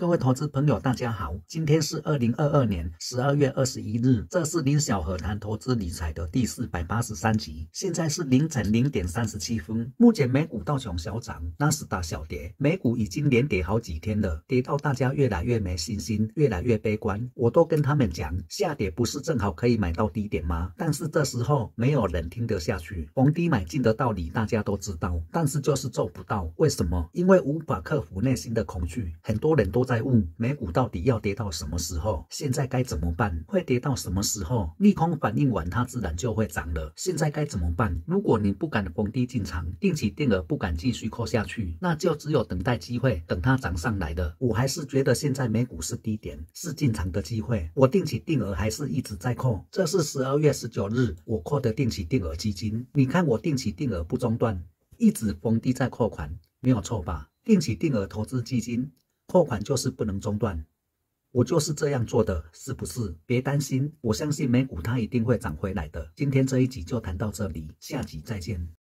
各位投资朋友，大家好，今天是二零二二年十二月二十一日，这是林小河谈投资理财的第四百八十三集。现在是凌晨零点三十七分，目前美股道琼小涨，纳斯达小跌，美股已经连跌好几天了，跌到大家越来越没信心，越来越悲观。我都跟他们讲，下跌不是正好可以买到低点吗？但是这时候没有人听得下去，逢低买进的道理大家都知道，但是就是做不到。为什么？因为无法克服内心的恐惧，很多人都。在问美股到底要跌到什么时候？现在该怎么办？会跌到什么时候？利空反应完，它自然就会涨了。现在该怎么办？如果你不敢逢低进场，定期定额不敢继续扣下去，那就只有等待机会，等它涨上来的。我还是觉得现在美股是低点，是进场的机会。我定期定额还是一直在扣。这是十二月十九日我扣的定期定额基金。你看我定期定额不中断，一直逢低在扣款，没有错吧？定期定额投资基金。货款就是不能中断，我就是这样做的，是不是？别担心，我相信美股它一定会涨回来的。今天这一集就谈到这里，下集再见。